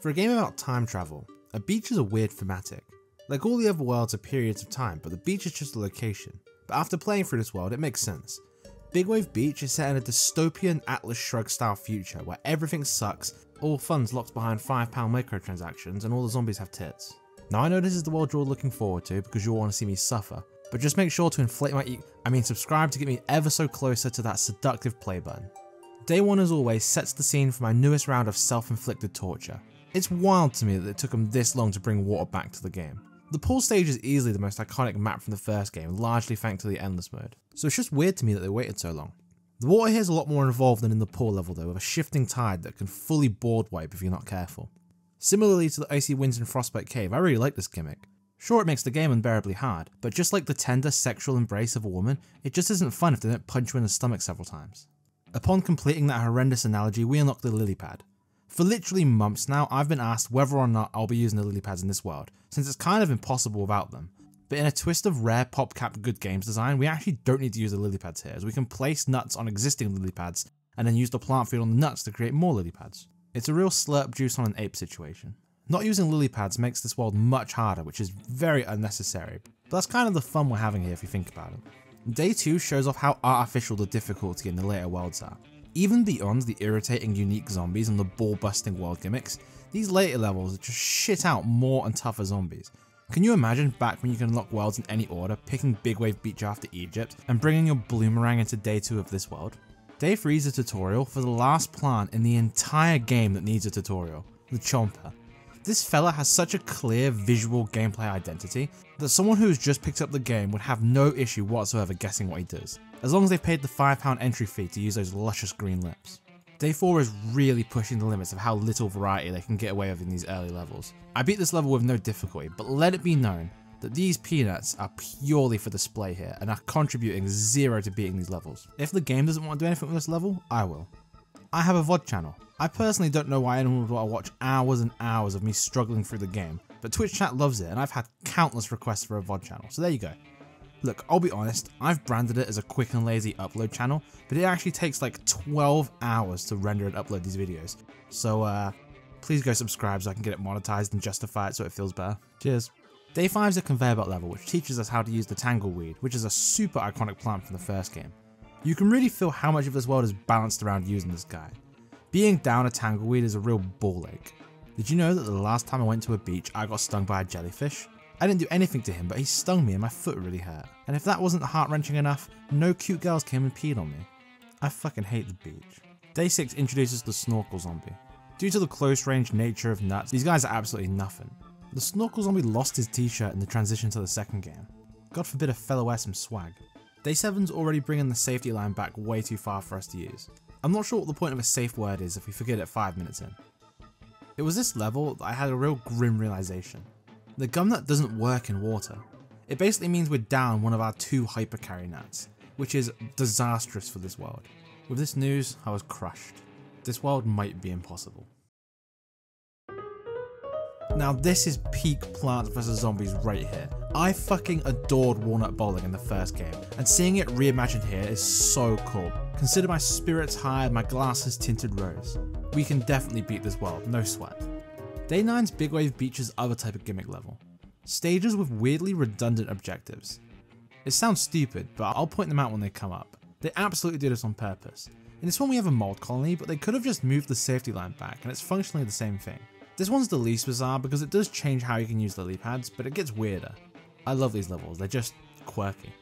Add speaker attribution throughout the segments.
Speaker 1: For a game about time travel, a beach is a weird thematic. Like all the other worlds are periods of time, but the beach is just a location. But after playing through this world, it makes sense. Big Wave Beach is set in a dystopian Atlas Shrugged style future where everything sucks, all funds locked behind £5 microtransactions, and all the zombies have tits. Now I know this is the world you're looking forward to because you all want to see me suffer, but just make sure to inflate my e- I mean subscribe to get me ever so closer to that seductive play button. Day 1 as always sets the scene for my newest round of self-inflicted torture. It's wild to me that it took them this long to bring water back to the game. The pool stage is easily the most iconic map from the first game, largely thanks to the endless mode, so it's just weird to me that they waited so long. The water here is a lot more involved than in the pool level though, with a shifting tide that can fully board wipe if you're not careful. Similarly to the Icy Winds in Frostbite Cave, I really like this gimmick. Sure, it makes the game unbearably hard, but just like the tender sexual embrace of a woman, it just isn't fun if they don't punch you in the stomach several times. Upon completing that horrendous analogy, we unlock the lily pad. For literally months now, I've been asked whether or not I'll be using the lily pads in this world, since it's kind of impossible without them. But in a twist of rare PopCap good games design, we actually don't need to use the lily pads here, as we can place nuts on existing lily pads and then use the plant food on the nuts to create more lily pads. It's a real slurp juice on an ape situation. Not using lily pads makes this world much harder, which is very unnecessary, but that's kind of the fun we're having here if you think about it. Day 2 shows off how artificial the difficulty in the later worlds are. Even beyond the irritating unique zombies and the ball busting world gimmicks, these later levels just shit out more and tougher zombies. Can you imagine back when you can unlock worlds in any order, picking Big Wave Beach after Egypt, and bringing your Bloomerang into day 2 of this world? Day 3 is a tutorial for the last plant in the entire game that needs a tutorial, the Chomper. This fella has such a clear visual gameplay identity that someone who has just picked up the game would have no issue whatsoever guessing what he does, as long as they've paid the £5 entry fee to use those luscious green lips. Day 4 is really pushing the limits of how little variety they can get away with in these early levels. I beat this level with no difficulty, but let it be known that these peanuts are purely for display here and are contributing zero to beating these levels. If the game doesn't want to do anything with this level, I will. I have a VOD channel. I personally don't know why anyone would want to watch hours and hours of me struggling through the game, but Twitch chat loves it and I've had countless requests for a VOD channel, so there you go. Look, I'll be honest, I've branded it as a quick and lazy upload channel, but it actually takes like 12 hours to render and upload these videos. So uh, please go subscribe so I can get it monetized and justify it so it feels better. Cheers. Day 5 is a conveyor belt level which teaches us how to use the tangleweed, which is a super iconic plant from the first game. You can really feel how much of this world is balanced around using this guy. Being down a tangleweed is a real ball ache. Did you know that the last time I went to a beach I got stung by a jellyfish? I didn't do anything to him, but he stung me and my foot really hurt. And if that wasn't heart wrenching enough, no cute girls came and peed on me. I fucking hate the beach. Day 6 introduces the snorkel zombie. Due to the close range nature of nuts, these guys are absolutely nothing. The snorkel zombie lost his t-shirt in the transition to the second game. God forbid a fellow wear some swag. Day 7's already bringing the safety line back way too far for us to use. I'm not sure what the point of a safe word is if we forget it 5 minutes in. It was this level that I had a real grim realization. The gum nut doesn't work in water. It basically means we're down one of our two hypercarry nuts, which is disastrous for this world. With this news, I was crushed. This world might be impossible. Now this is peak Plants vs Zombies right here. I fucking adored Walnut Bowling in the first game, and seeing it reimagined here is so cool. Consider my spirits high and my glasses tinted rose. We can definitely beat this world, no sweat. Day 9's Big Wave Beach's other type of gimmick level. Stages with weirdly redundant objectives. It sounds stupid, but I'll point them out when they come up. They absolutely did this on purpose. In this one we have a mold colony, but they could have just moved the safety line back and it's functionally the same thing. This one's the least bizarre because it does change how you can use lily pads, but it gets weirder. I love these levels, they're just quirky.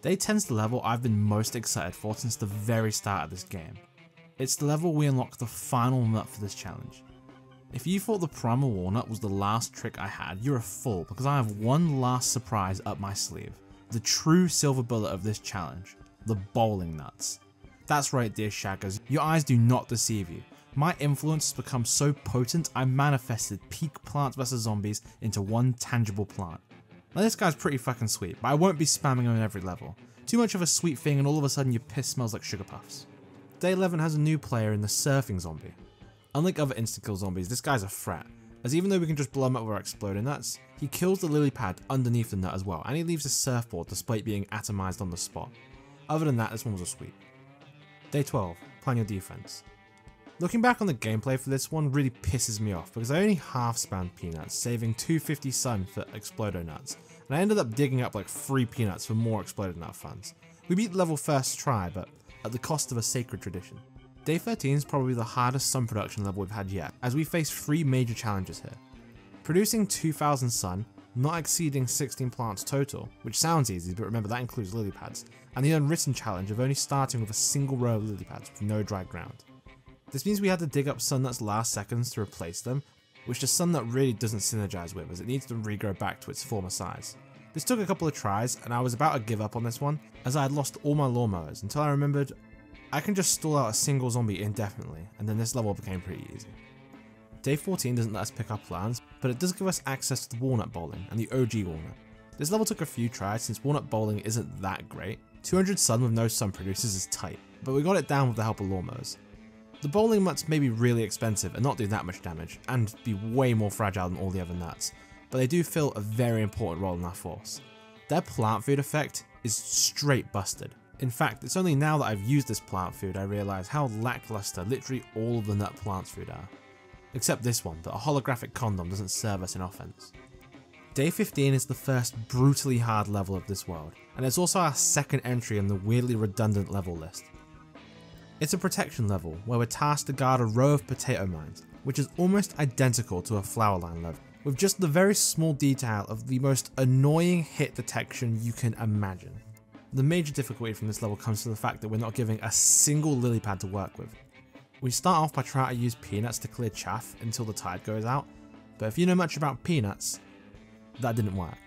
Speaker 1: Day 10's the level I've been most excited for since the very start of this game. It's the level we unlock the final nut for this challenge. If you thought the Primal Walnut was the last trick I had, you're a fool because I have one last surprise up my sleeve. The true silver bullet of this challenge, the bowling nuts. That's right dear shaggers, your eyes do not deceive you. My influence has become so potent I manifested peak Plants vs Zombies into one tangible plant. Now this guy's pretty fucking sweet, but I won't be spamming him on every level. Too much of a sweet thing and all of a sudden your piss smells like sugar puffs. Day 11 has a new player in the surfing zombie. Unlike other insta-kill zombies, this guy's a threat, as even though we can just blow him up with our exploding nuts, he kills the lily pad underneath the nut as well, and he leaves a surfboard despite being atomized on the spot. Other than that, this one was a sweep. Day 12, plan your defense. Looking back on the gameplay for this one really pisses me off because I only half spammed peanuts, saving 250 sun for Explodo nuts, and I ended up digging up like 3 peanuts for more Explodo nut funds. We beat level first try, but at the cost of a sacred tradition. Day 13 is probably the hardest sun production level we've had yet, as we face 3 major challenges here. Producing 2000 sun, not exceeding 16 plants total, which sounds easy, but remember that includes lily pads, and the unwritten challenge of only starting with a single row of lily pads with no dry ground. This means we had to dig up sun nuts last seconds to replace them, which the sun nut really doesn't synergize with as it needs to regrow back to its former size. This took a couple of tries and I was about to give up on this one as I had lost all my lawnmowers until I remembered I can just stall out a single zombie indefinitely and then this level became pretty easy. Day 14 doesn't let us pick up plants, but it does give us access to the walnut bowling and the OG walnut. This level took a few tries since walnut bowling isn't that great. 200 sun with no sun producers is tight, but we got it down with the help of lawnmowers. The bowling nuts may be really expensive and not do that much damage, and be way more fragile than all the other nuts, but they do fill a very important role in our force. Their plant food effect is straight busted. In fact, it's only now that I've used this plant food I realise how lackluster literally all of the nut plants food are. Except this one, that a holographic condom doesn't serve us in offense. Day 15 is the first brutally hard level of this world, and it's also our second entry in the weirdly redundant level list. It's a protection level where we're tasked to guard a row of potato mines, which is almost identical to a flower line level, with just the very small detail of the most annoying hit detection you can imagine. The major difficulty from this level comes to the fact that we're not giving a single lily pad to work with. We start off by trying to use peanuts to clear chaff until the tide goes out, but if you know much about peanuts, that didn't work.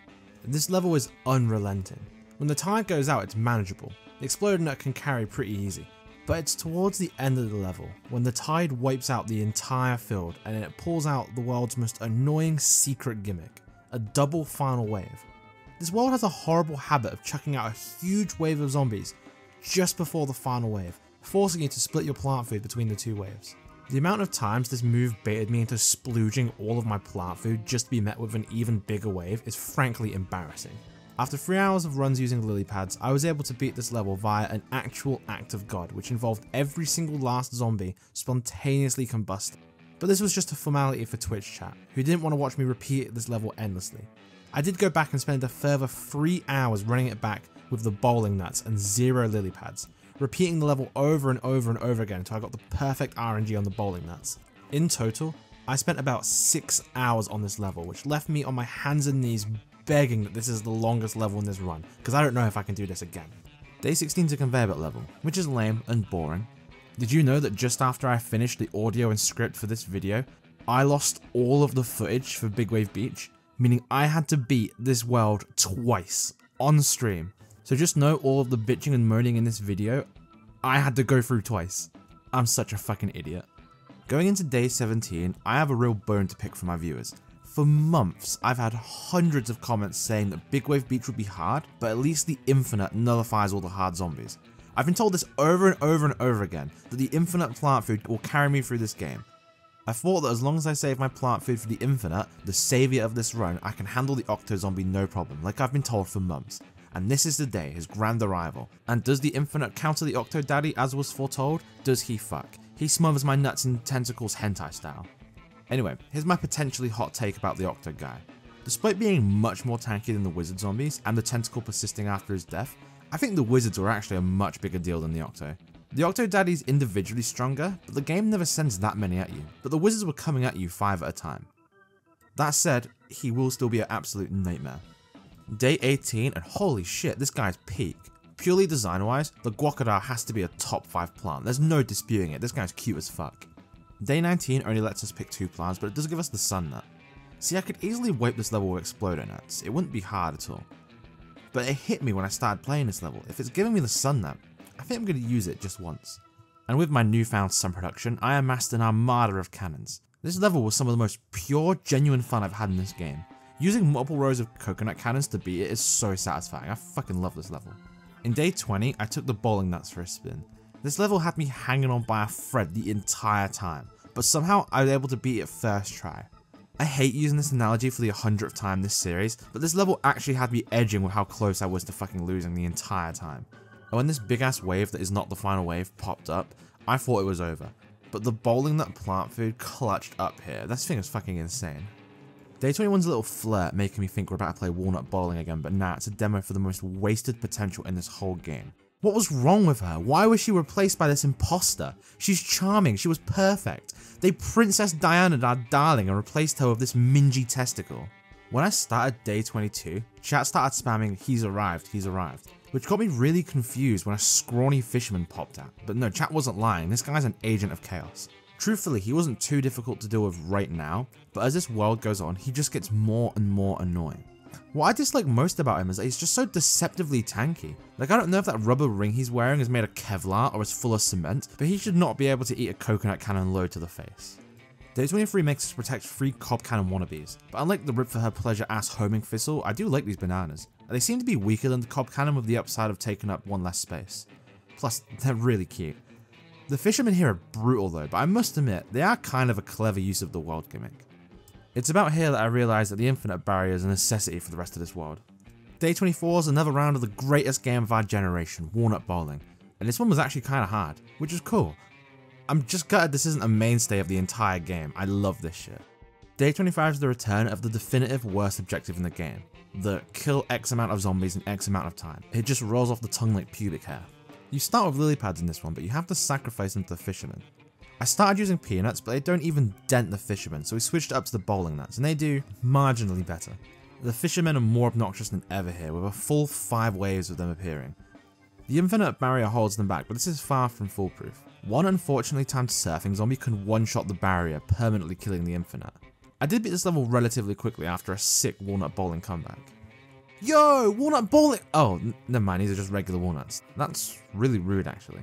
Speaker 1: This level is unrelenting. When the tide goes out, it's manageable. The exploding nut can carry pretty easy, but it's towards the end of the level, when the tide wipes out the entire field and it pulls out the world's most annoying secret gimmick, a double final wave. This world has a horrible habit of chucking out a huge wave of zombies just before the final wave, forcing you to split your plant food between the two waves. The amount of times this move baited me into splooging all of my plant food just to be met with an even bigger wave is frankly embarrassing. After 3 hours of runs using lily pads, I was able to beat this level via an actual act of god, which involved every single last zombie spontaneously combusting. But this was just a formality for Twitch chat, who didn't want to watch me repeat this level endlessly. I did go back and spend a further 3 hours running it back with the bowling nuts and zero lily pads, repeating the level over and over and over again until I got the perfect RNG on the bowling nuts. In total, I spent about 6 hours on this level, which left me on my hands and knees begging that this is the longest level in this run, because I don't know if I can do this again. Day 16 is a conveyor belt level, which is lame and boring. Did you know that just after I finished the audio and script for this video, I lost all of the footage for Big Wave Beach, meaning I had to beat this world twice on stream. So just know all of the bitching and moaning in this video, I had to go through twice. I'm such a fucking idiot. Going into day 17, I have a real bone to pick for my viewers. For months, I've had hundreds of comments saying that Big Wave Beach would be hard, but at least the Infi-nut nullifies all the hard zombies. I've been told this over and over and over again, that the Infi-nut plant food will carry me through this game. I thought that as long as I save my plant food for the Infi-nut, the saviour of this run, I can handle the Octo Zombie no problem, like I've been told for months. And this is the day, his grand arrival. And does the Infi-nut counter the Octo Daddy as was foretold? Does he fuck? He smothers my nuts in tentacles hentai style. Anyway, here's my potentially hot take about the Octo guy. Despite being much more tanky than the wizard zombies and the tentacle persisting after his death, I think the wizards are actually a much bigger deal than the Octo. The Octo Daddy's individually stronger, but the game never sends that many at you, but the wizards were coming at you 5 at a time. That said, he will still be an absolute nightmare. Day 18, and holy shit, this guy's peak. Purely design wise, the Guacodile has to be a top 5 plant, there's no disputing it, this guy's cute as fuck. Day 19 only lets us pick two plants, but it does give us the Sun Nut. See, I could easily wipe this level with Explodo Nuts, it wouldn't be hard at all. But it hit me when I started playing this level, if it's giving me the Sun Nut, I think I'm going to use it just once. And with my newfound Sun production, I amassed an armada of cannons. This level was some of the most pure, genuine fun I've had in this game. Using multiple rows of coconut cannons to beat it is so satisfying, I fucking love this level. In day 20, I took the bowling nuts for a spin, this level had me hanging on by a thread the entire time, but somehow I was able to beat it first try. I hate using this analogy for the 100th time this series, but this level actually had me edging with how close I was to fucking losing the entire time. And when this big ass wave that is not the final wave popped up, I thought it was over. but the bowling that plant food clutched up here. This thing is fucking insane. Day 21's a little flirt making me think we're about to play Walnut Bowling again, but nah, it's a demo for the most wasted potential in this whole game. What was wrong with her? Why was she replaced by this imposter? She's charming, she was perfect. They Princess Diana our darling and replaced her with this mingy testicle. When I started day 22, chat started spamming he's arrived, he's arrived, which got me really confused when a scrawny fisherman popped out. But no, chat wasn't lying, this guy's an agent of chaos. Truthfully, he wasn't too difficult to deal with right now, but as this world goes on, he just gets more and more annoying. What I dislike most about him is that he's just so deceptively tanky. Like I don't know if that rubber ring he's wearing is made of Kevlar or is full of cement, but he should not be able to eat a coconut cannon load to the face. Day 23 makes us protect free cob cannon wannabes, but unlike the rip for her pleasure ass homing thistle, I do like these bananas. They seem to be weaker than the cob cannon with the upside of taking up one less space. Plus, they're really cute. The fishermen here are brutal though, but I must admit, they are kind of a clever use of the world gimmick. It's about here that I realise that the infinite barrier is a necessity for the rest of this world. Day 24 is another round of the greatest game of our generation, Walnut Bowling, and this one was actually kinda hard, which is cool, I'm just gutted this isn't a mainstay of the entire game. I love this shit. Day 25 is the return of the definitive worst objective in the game. The kill X amount of zombies in X amount of time. It just rolls off the tongue like pubic hair. You start with lily pads in this one, but you have to sacrifice them to the fishermen. I started using peanuts, but they don't even dent the fishermen, so we switched up to the bowling nuts, and they do marginally better. The fishermen are more obnoxious than ever here, with a full 5 waves of them appearing. The infinite barrier holds them back, but this is far from foolproof. One unfortunately timed surfing zombie can one-shot the barrier, permanently killing the Infi-nut. I did beat this level relatively quickly after a sick Walnut Bowling comeback. Yo, Walnut Bowling! Oh, never mind, these are just regular walnuts. That's really rude actually.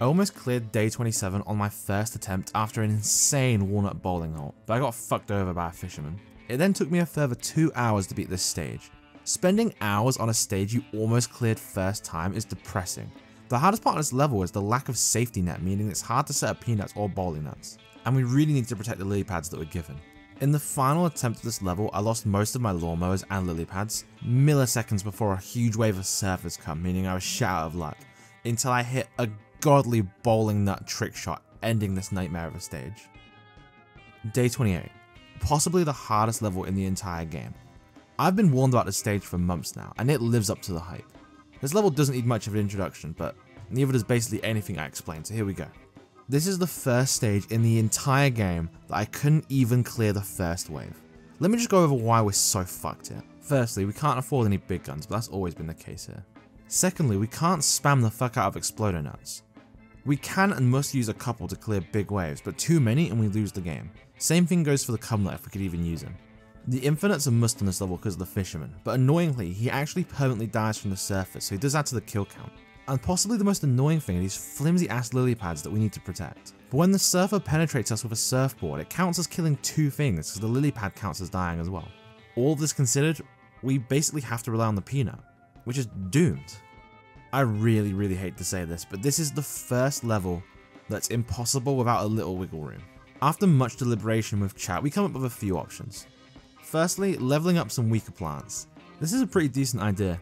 Speaker 1: I almost cleared day 27 on my first attempt after an insane Walnut Bowling ult, but I got fucked over by a fisherman. It then took me a further 2 hours to beat this stage. Spending hours on a stage you almost cleared first time is depressing, the hardest part of this level is the lack of safety net, meaning it's hard to set up peanuts or bowling nuts, and we really need to protect the lily pads that were given. In the final attempt of this level, I lost most of my lawnmowers and lily pads, milliseconds before a huge wave of surfers come, meaning I was shit out of luck, until I hit a godly bowling nut trick shot, ending this nightmare of a stage. Day 28. Possibly the hardest level in the entire game. I've been warned about this stage for months now, and it lives up to the hype. This level doesn't need much of an introduction, but neither does basically anything I explained, so here we go. This is the first stage in the entire game that I couldn't even clear the first wave. Let me just go over why we're so fucked here. Firstly, we can't afford any big guns, but that's always been the case here. Secondly, we can't spam the fuck out of exploder nuts. We can and must use a couple to clear big waves, but too many and we lose the game. Same thing goes for the cumlet if we could even use him. The Infi-nut's a must on this level because of the Fisherman, but annoyingly, he actually permanently dies from the surface, so he does add to the kill count. And possibly the most annoying thing are these flimsy ass lily pads that we need to protect. But when the surfer penetrates us with a surfboard, it counts as killing two things because the lily pad counts as dying as well. All this considered, we basically have to rely on the peanut, which is doomed. I really, really hate to say this, but this is the first level that's impossible without a little wiggle room. After much deliberation with chat, we come up with a few options. Firstly, leveling up some weaker plants. This is a pretty decent idea.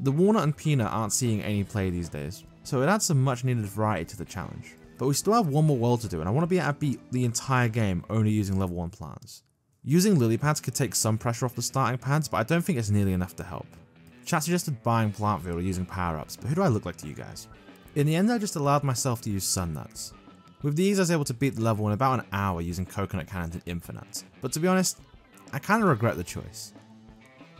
Speaker 1: The walnut and peanut aren't seeing any play these days, so it adds some much needed variety to the challenge. But we still have one more world to do and I want to be able to beat the entire game only using level 1 plants. Using lily pads could take some pressure off the starting pads, but I don't think it's nearly enough to help. Chat suggested buying plant food or using power-ups, but who do I look like to you guys? In the end I just allowed myself to use sun nuts. With these I was able to beat the level in about an hour using coconut cannons and infinite, but to be honest, I kinda regret the choice.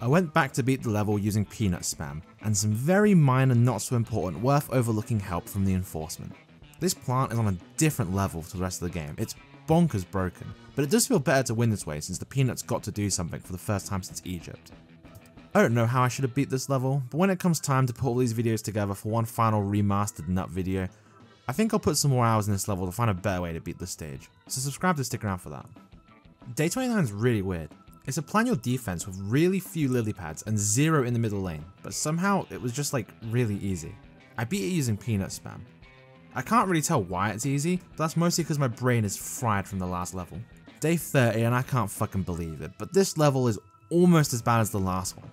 Speaker 1: I went back to beat the level using peanut spam, and some very minor not so important worth overlooking help from the Enforce-mint. This plant is on a different level to the rest of the game, it's bonkers broken, but it does feel better to win this way since the peanuts got to do something for the first time since Egypt. I don't know how I should have beat this level, but when it comes time to put all these videos together for one final remastered nut video, I think I'll put some more hours in this level to find a better way to beat this stage, so subscribe to stick around for that. Day 29 is really weird. It's a plan your defense with really few lily pads and zero in the middle lane, but somehow it was just like really easy. I beat it using peanut spam. I can't really tell why it's easy, but that's mostly because my brain is fried from the last level. Day 30 and I can't fucking believe it, but this level is almost as bad as the last one.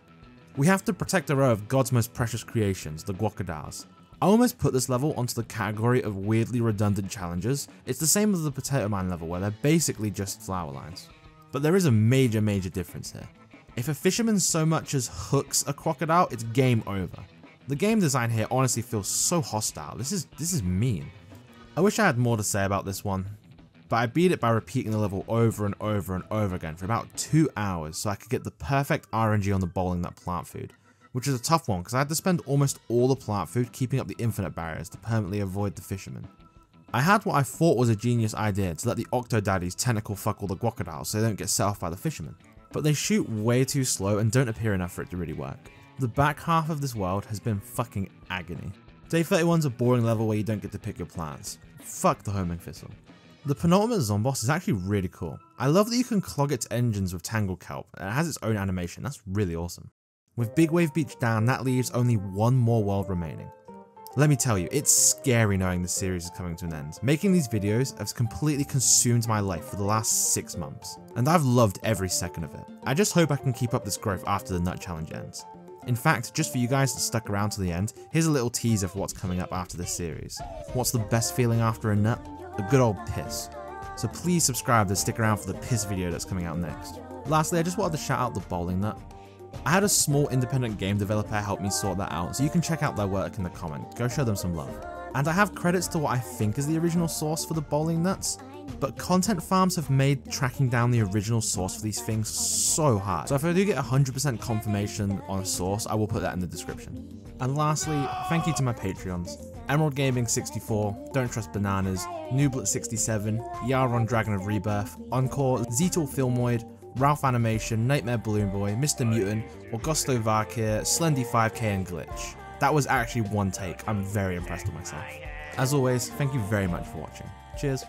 Speaker 1: We have to protect a row of God's most precious creations, the Guacodiles. I almost put this level onto the category of weirdly redundant challenges. It's the same as the Potato Man level where they're basically just flower lines. But there is a major major difference here. If a fisherman so much as hooks a crocodile, it's game over. The game design here honestly feels so hostile, this is, this is mean. I wish I had more to say about this one, but I beat it by repeating the level over and over and over again for about 2 hours so I could get the perfect RNG on the bowling that plant food, which is a tough one because I had to spend almost all the plant food keeping up the infinite barriers to permanently avoid the fishermen. I had what I thought was a genius idea to let the Octodaddies tentacle fuck all the crocodiles so they don't get set off by the fishermen, but they shoot way too slow and don't appear enough for it to really work. The back half of this world has been fucking agony. Day 31's a boring level where you don't get to pick your plants. Fuck the homing thistle. The penultimate Zomboss is actually really cool. I love that you can clog its engines with Tangle Kelp, and it has its own animation, that's really awesome. With Big Wave Beach down, that leaves only one more world remaining. Let me tell you, it's scary knowing the series is coming to an end. Making these videos has completely consumed my life for the last 6 months, and I've loved every second of it. I just hope I can keep up this growth after the Nut Challenge ends. In fact, just for you guys that stuck around to the end, here's a little teaser for what's coming up after this series. What's the best feeling after a nut? A good old piss. So please subscribe to stick around for the piss video that's coming out next. Lastly, I just wanted to shout out the bowling nut. I had a small independent game developer help me sort that out, so you can check out their work in the comment, go show them some love. And I have credits to what I think is the original source for the bowling nuts, but content farms have made tracking down the original source for these things so hard. So if I do get 100% confirmation on a source, I will put that in the description. And lastly, thank you to my Patreons. Emerald Gaming 64, Don't Trust Bananas, Nooblet 67, Yaron Dragon of Rebirth, Encore, Zetal Filmoid, Ralph Animation, Nightmare Balloon Boy, Mr. Mutant, Augusto Varkir, Slendy5k and Glitch. That was actually one take, I'm very impressed with myself. As always, thank you very much for watching. Cheers.